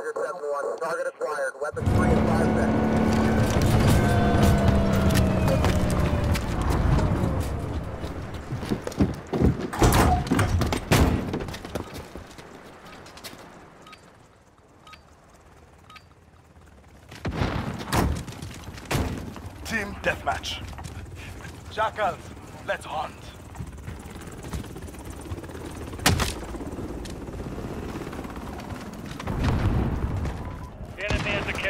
Roger, 7-1. Target acquired. Weapon free in 5 seconds. Team deathmatch. Jackals, let's hunt.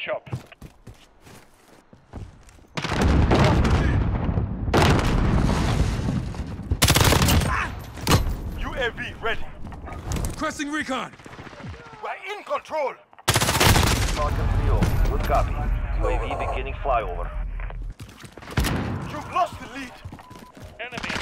Enemy at the gun shop. UAV ready. Requesting recon. We're in control. Falcon 3 good copy. UAV beginning flyover. You've lost the lead. Enemy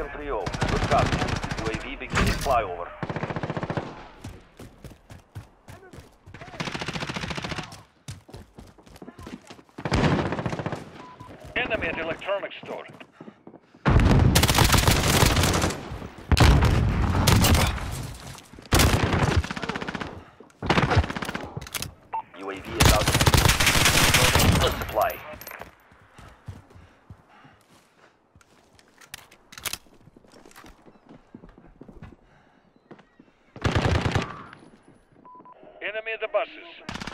Falcon 3 good copy. UAV beginning flyover. Enemy at electronics store. Enemy at the buses.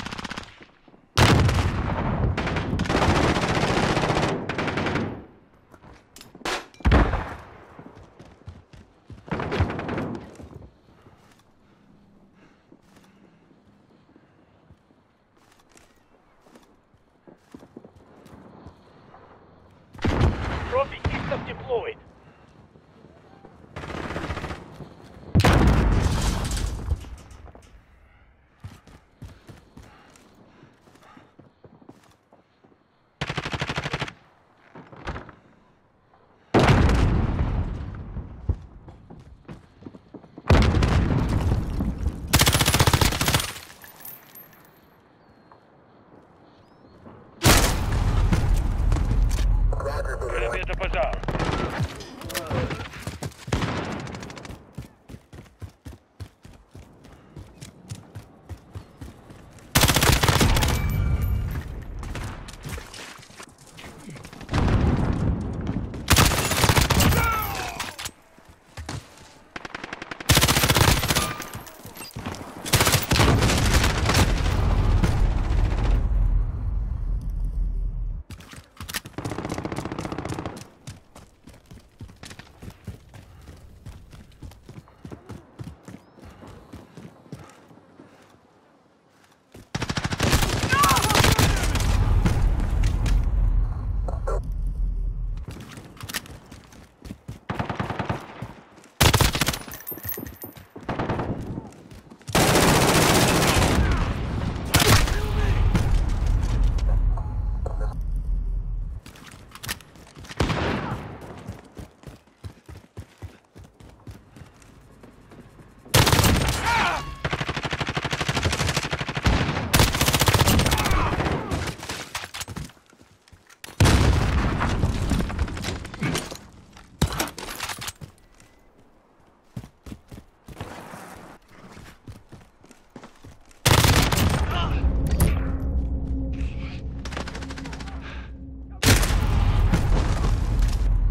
Roger, Boomer. Enemy at the bazaar.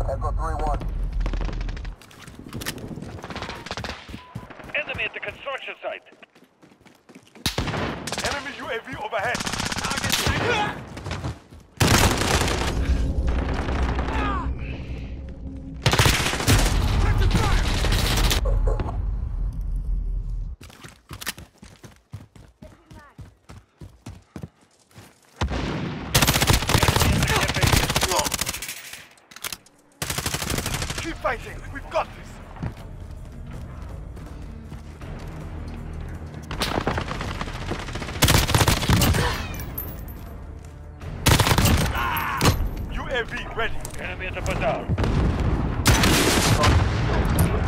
Echo 3-1. Enemy at the construction site. Enemy UAV overhead. Keep fighting. We've got this. UAV ready. Enemy at the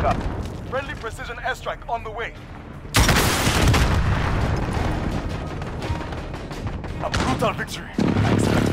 copy. Friendly precision airstrike on the way. A brutal victory.